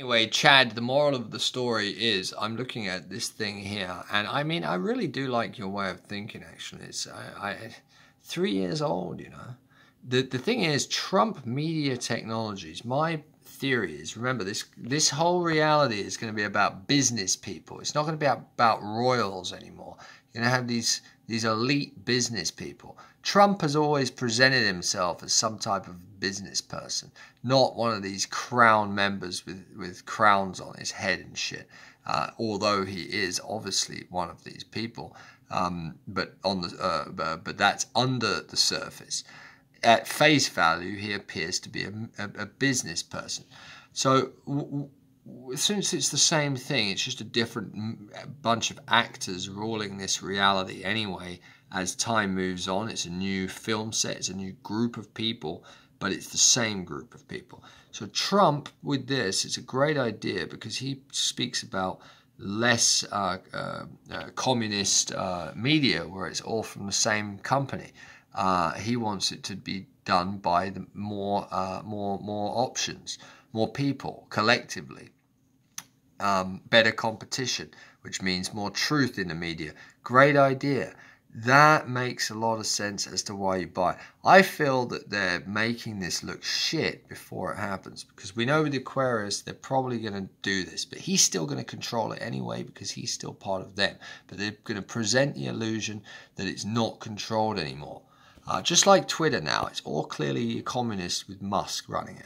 Anyway, Chad, the moral of the story is I'm looking at this thing here, and I mean, I really do like your way of thinking, actually. It's I, I three years old, you know. The, the thing is, Trump Media Technologies, my theory is, remember, this, this whole reality is going to be about business people. It's not going to be about royals anymore. You're going to have these, these elite business people. Trump has always presented himself as some type of business person, not one of these crown members with, with crowns on his head and shit. Uh, although he is obviously one of these people, um, but on the uh, but that's under the surface. At face value, he appears to be a, a, a business person. So since it's the same thing, it's just a different bunch of actors ruling this reality anyway as time moves on. It's a new film set, it's a new group of people, but it's the same group of people. So Trump, with this, it's a great idea because he speaks about less uh, uh, uh, communist uh, media where it's all from the same company. Uh, he wants it to be done by the more, more, more options, more people collectively. Um, better competition, which means more truth in the media. Great idea that makes a lot of sense as to why you buy. I feel that they're making this look shit before it happens because we know with the Aquarius they're probably going to do this, but he's still going to control it anyway because he's still part of them. But they're going to present the illusion that it's not controlled anymore. Uh, just like Twitter now, it's all clearly a communist with Musk running it.